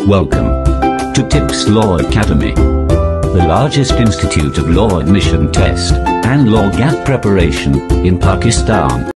Welcome to Tips Law Academy, the largest institute of law admission test and law GAT preparation in Pakistan.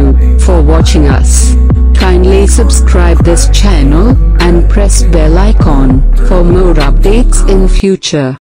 You for watching us. Kindly subscribe this channel and press bell icon for more updates in future.